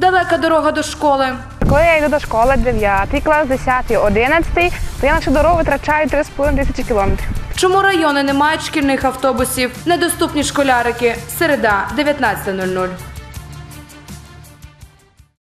Далека дорога до школи. Коли я йду до школи 9 клас, 10, 11, то я на цю дорогу витрачаю 3,5 тисячі кілометрів. Чому райони не мають шкільних автобусів? Недоступні школярики. Середа, 19.00.